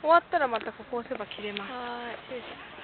終わったらまたここ押せば切れます。はい。